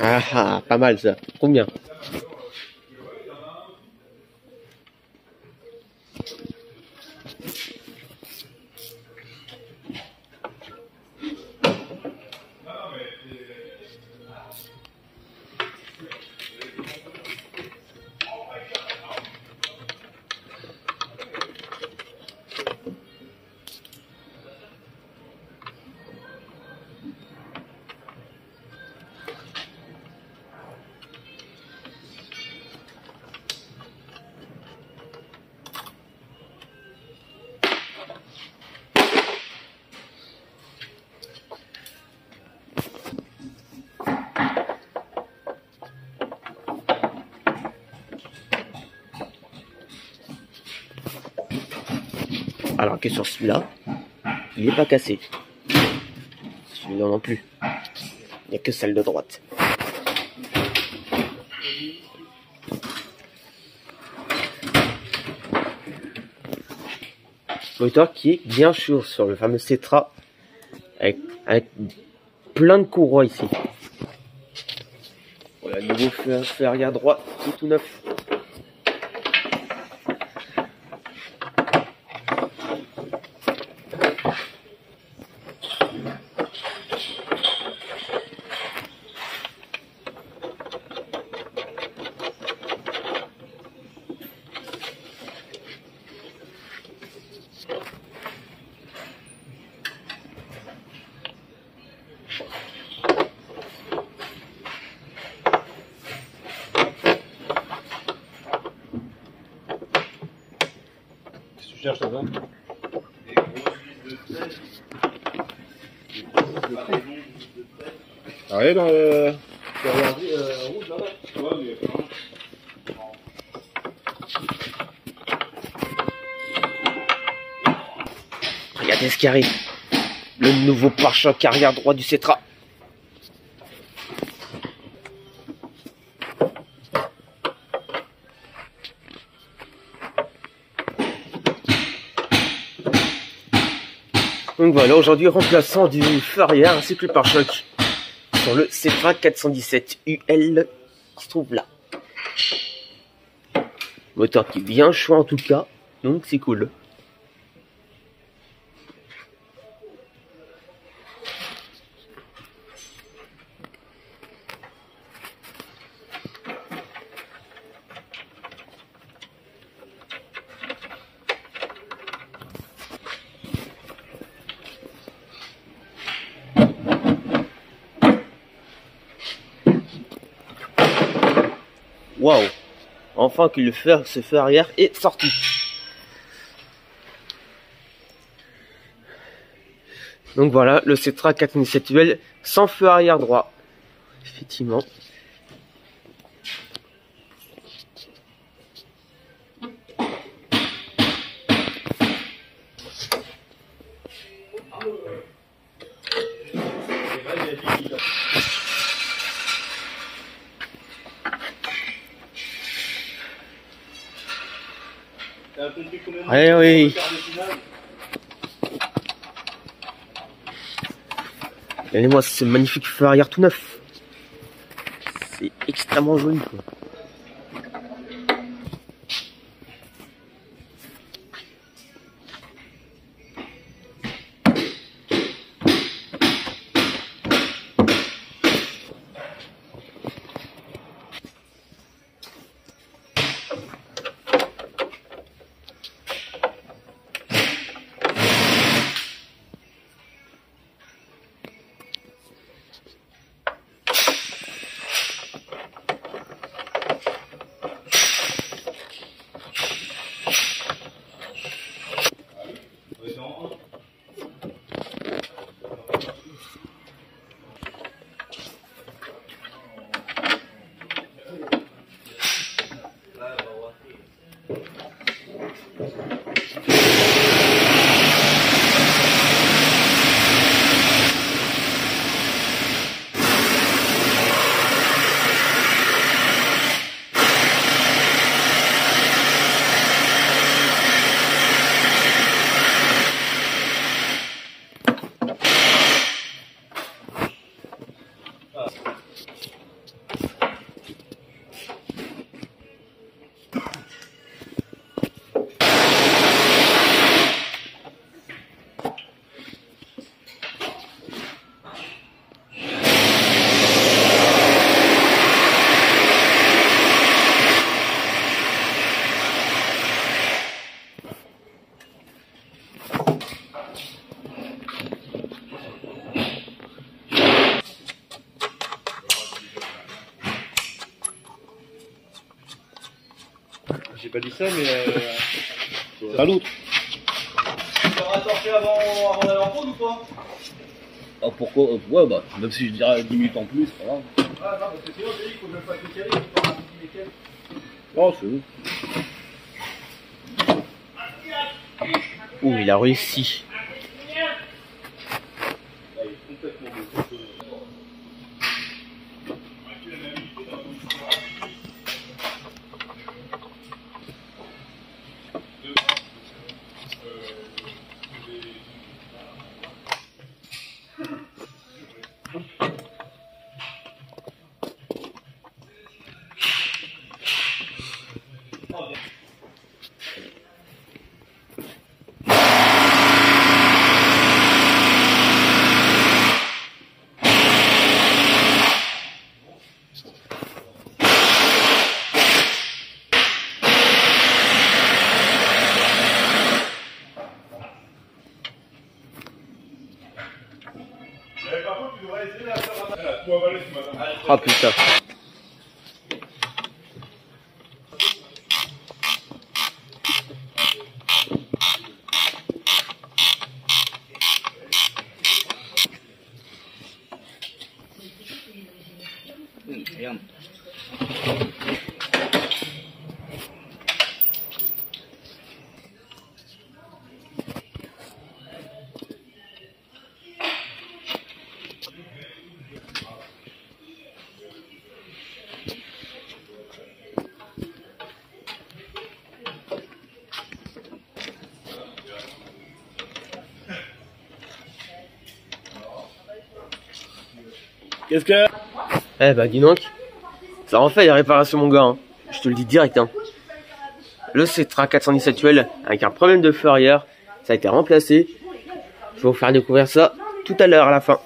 Ah ah, pas mal ça. Combien Alors que sur celui-là, il n'est pas cassé. Celui-là non plus. Il n'y a que celle de droite. Moteur qui est bien chaud sur le fameux Cetra avec, plein de courroies ici. Voilà, nouveau fer, fer arrière droit, tout, tout neuf. Ah ouais, dans le... Euh, rouge là-bas? Ouais, mais... Regardez ce qui arrive. Le nouveau pare-choc arrière droit du Cetra. Donc voilà, aujourd'hui remplaçant du arrière ainsi que le pare-choc sur le Cetra 417 UL qui se trouve là. Moteur qui est bien chaud en tout cas, donc c'est cool. Waouh Enfin que le fer, ce feu arrière est sorti. Donc voilà, le Cetra 417 UL sans feu arrière droit. Effectivement. Ouais, oui. Regardez-moi ce magnifique feu arrière tout neuf. C'est extrêmement joli. Quoi. T'ai pas dit ça, mais euh, c'est à l'autre. Tu l'auras torché avant, avant d'aller en pause ou pas? Ah, pourquoi? Euh, Ouais, bah, même si je dirais 10 minutes en plus, c'est pas grave. Ah non, parce que sinon, j'ai dit qu'il faut que je le fasse décaler, il faut pas caisses. Oh, c'est bon. Ouh, il a réussi. Oh putain. Oui, Qu'est-ce que? Eh bah dis donc. Ça en fait les réparations mon gars. hein. Je te le dis direct. Hein. Le Cetra 410 actuel avec un problème de feu arrière. Ça a été remplacé. Je vais vous faire découvrir ça tout à l'heure à la fin.